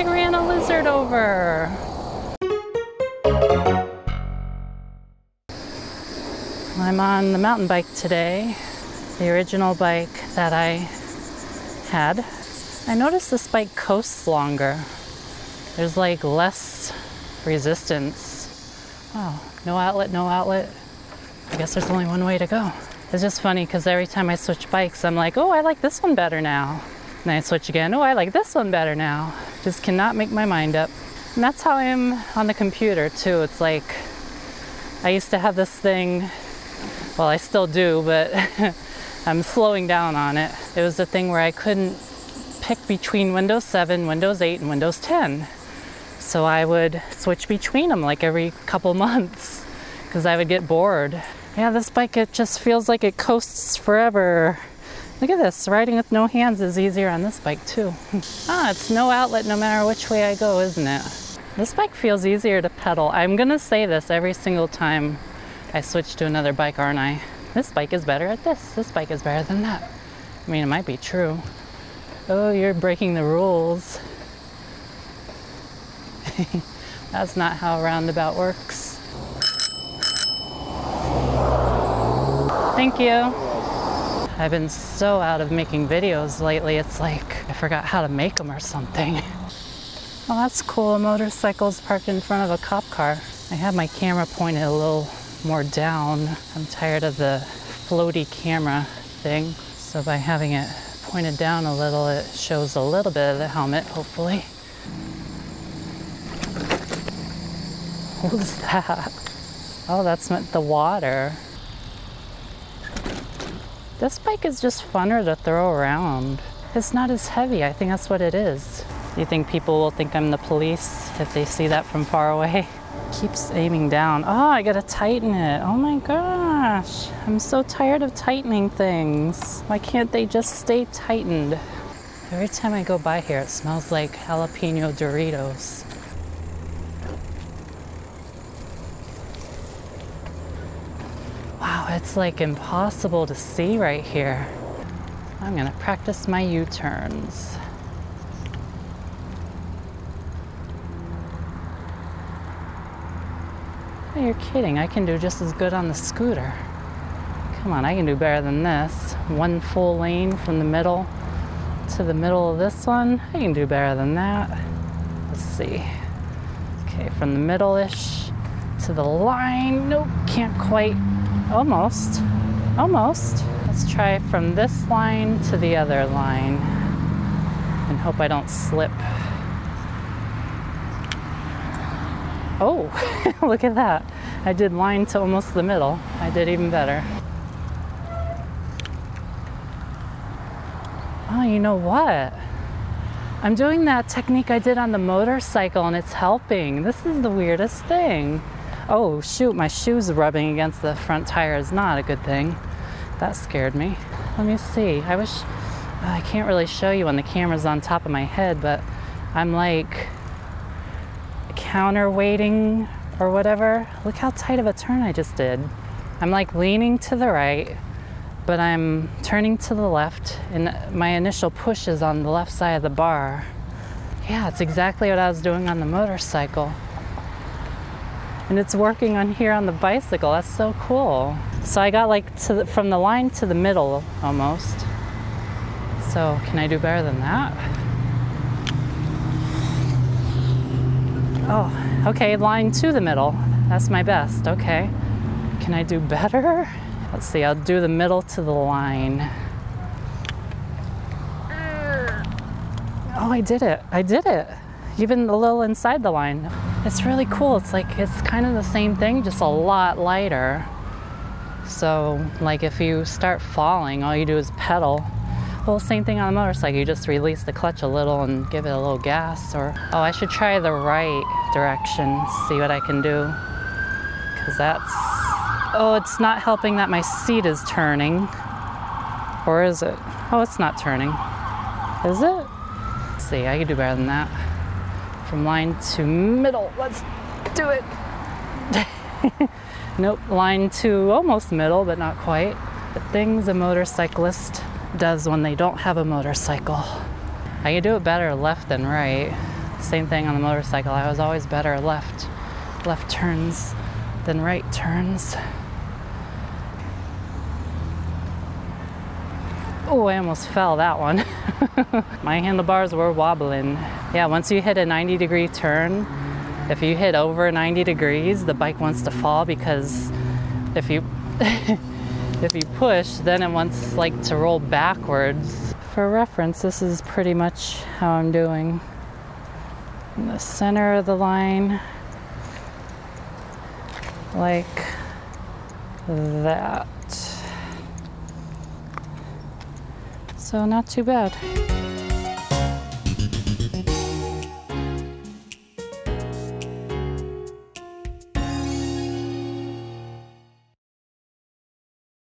I ran a lizard over. I'm on the mountain bike today, the original bike that I had. I noticed this bike coasts longer. There's like less resistance. Oh, no outlet, no outlet. I guess there's only one way to go. It's just funny because every time I switch bikes, I'm like, oh, I like this one better now. And I switch again, oh, I like this one better now. Just cannot make my mind up. And that's how I am on the computer too. It's like, I used to have this thing well, I still do, but I'm slowing down on it. It was a thing where I couldn't pick between Windows 7, Windows 8, and Windows 10. So I would switch between them like every couple months because I would get bored. Yeah, this bike, it just feels like it coasts forever. Look at this, riding with no hands is easier on this bike too. ah, it's no outlet no matter which way I go, isn't it? This bike feels easier to pedal. I'm gonna say this every single time I switch to another bike, aren't I? This bike is better at this. This bike is better than that. I mean, it might be true. Oh, you're breaking the rules. That's not how a roundabout works. Thank you. I've been so out of making videos lately, it's like I forgot how to make them or something. Well, that's cool. A motorcycle's parked in front of a cop car. I have my camera pointed a little more down. I'm tired of the floaty camera thing. So by having it pointed down a little, it shows a little bit of the helmet, hopefully. What was that? Oh, that's meant the water. This bike is just funner to throw around. It's not as heavy. I think that's what it is. You think people will think I'm the police if they see that from far away? keeps aiming down. Oh, I gotta tighten it. Oh my gosh. I'm so tired of tightening things. Why can't they just stay tightened? Every time I go by here, it smells like jalapeno Doritos. Wow, it's like impossible to see right here. I'm gonna practice my U-turns. Oh, you're kidding. I can do just as good on the scooter. Come on, I can do better than this. One full lane from the middle to the middle of this one. I can do better than that. Let's see. Okay, from the middle-ish to the line. Nope, can't quite. Almost. Almost. Let's try from this line to the other line and hope I don't slip. Oh, look at that. I did line to almost the middle. I did even better. Oh, you know what? I'm doing that technique I did on the motorcycle and it's helping. This is the weirdest thing. Oh shoot, my shoe's rubbing against the front tire is not a good thing. That scared me. Let me see. I wish, uh, I can't really show you when the camera's on top of my head, but I'm like counterweighting or whatever. Look how tight of a turn I just did. I'm like leaning to the right, but I'm turning to the left, and my initial push is on the left side of the bar. Yeah, it's exactly what I was doing on the motorcycle. And it's working on here on the bicycle. That's so cool. So I got like the, from the line to the middle almost. So can I do better than that? Oh, okay, line to the middle. That's my best, okay. Can I do better? Let's see, I'll do the middle to the line. Oh, I did it, I did it. Even a little inside the line. It's really cool. It's like, it's kind of the same thing, just a lot lighter. So, like if you start falling, all you do is pedal well, same thing on a motorcycle. You just release the clutch a little and give it a little gas. Or, oh, I should try the right direction, see what I can do. Because that's, oh, it's not helping that my seat is turning. Or is it? Oh, it's not turning. Is it? Let's see, I can do better than that. From line to middle, let's do it. nope, line to almost middle, but not quite. The things a motorcyclist does when they don't have a motorcycle. I can do it better left than right. Same thing on the motorcycle. I was always better left left turns than right turns. Oh, I almost fell that one. My handlebars were wobbling. Yeah, once you hit a 90 degree turn, if you hit over 90 degrees, the bike wants to fall because if you if you push, then it wants like to roll backwards. For reference, this is pretty much how I'm doing. In the center of the line, like that. So not too bad.